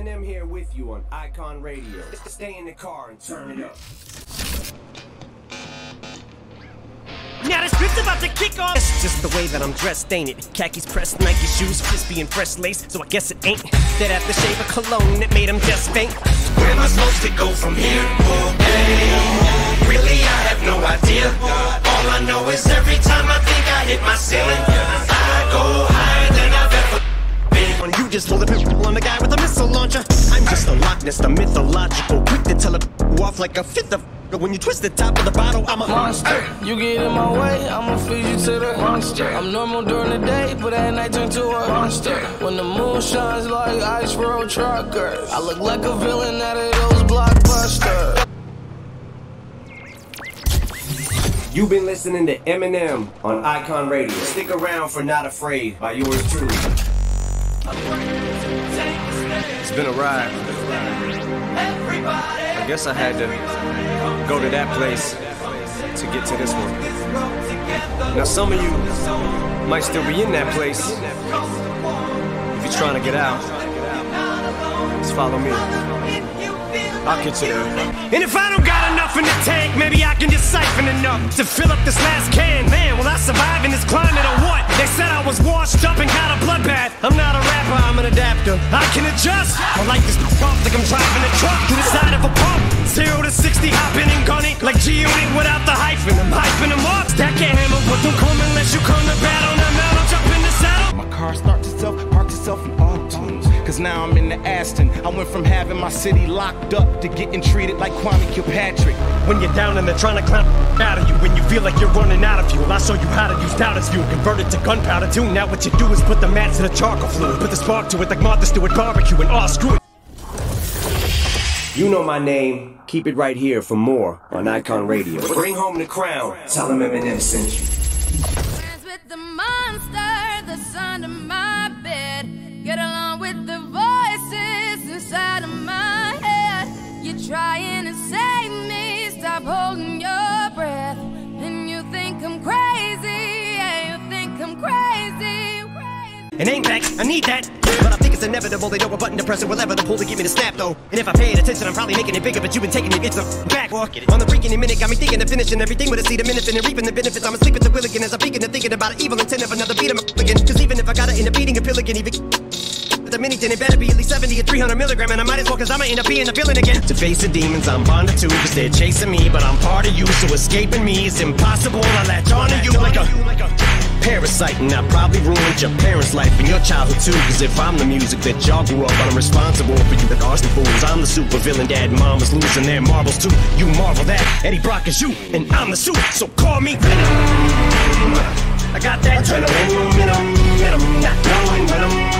And I'm here with you on Icon Radio. Stay in the car and turn it up. Now this script's about to kick off. It's just the way that I'm dressed, ain't it? Khakis pressed, Nike shoes, crispy and fresh lace. So I guess it ain't that aftershave of cologne that made him just faint. Where am I supposed to go from here? Okay. Really, I have no idea. All I know is every time I think I hit my ceiling, I go higher than I've ever been. You just roll the pimple on the guy with just a Loch Ness, the mythological, quick to tell it off like a fifth of. When you twist the top of the bottle, I'm a monster. You get in my way, I'ma feed you to the monster. I'm normal during the day, but at night turn to a monster. When the moon shines like ice road truckers, I look like a villain out of those blockbusters. You've been listening to Eminem on Icon Radio. Stick around for Not Afraid by yours truly. It's been a ride. I guess I had to go to that place to get to this one. Now, some of you might still be in that place. If you're trying to get out, just follow me. I'll get you there. And if I don't got enough in the tank, maybe I can just siphon enough to fill up this last can. Man, will I survive I can adjust. I like this pump like I'm driving a truck to the side of a pump. Zero to 60, hopping and gunning like G-Unit without the hyphen. I'm Cause now I'm in the Aston. I went from having my city locked up to getting treated like Kwame Kilpatrick. When you're down and they're trying to clown out of you, when you feel like you're running out of fuel, I show you how to use doubt as fuel, convert it to gunpowder too. Now what you do is put the mats to the charcoal fluid, put the spark to it like Martha Stewart barbecue, and all screw it. You know my name. Keep it right here for more on Icon Radio. Bring home the crown. Tell them Eminem sent you. Dance with the monster that's under my bed. Get along trying to save me. Stop holding your breath. And you think I'm crazy. Yeah, you think I'm crazy. crazy. And ain't back, I need that. But I think it's inevitable. They know what button to press and will ever the pull to get me to snap though. And if I paid attention, I'm probably making it bigger. But you've been taking it, it's a back walk. On the freaking minute, got me thinking of finishing everything with a seed of minute and reaping the benefits. I'm asleep at the wheel again as I'm thinking and thinking about an evil intent of another beat. I'm again. Cause even if I got it in a beating a pill again, even the mini then it better be at least 70 or 300 milligram and I might as well cause I'ma end up being the villain again. To face the demons I'm bonded to cause they're chasing me But I'm part of you so escaping me is impossible. I latch on to you like a parasite And I probably ruined your parents' life and your childhood too. Cause if I'm the music that y'all grew up on I'm responsible for you. The Austin fools I'm the super villain dad and mom is losing their marbles too. You marvel that Eddie Brock is you and I'm the suit So call me Venom. I got that adrenaline, venom, venom, not knowing when I'm